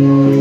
Amen.